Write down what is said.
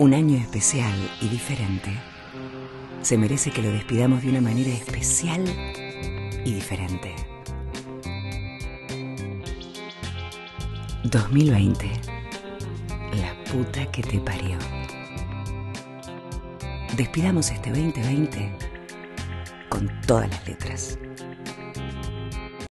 Un año especial y diferente. Se merece que lo despidamos de una manera especial y diferente. 2020. La puta que te parió. Despidamos este 2020 con todas las letras.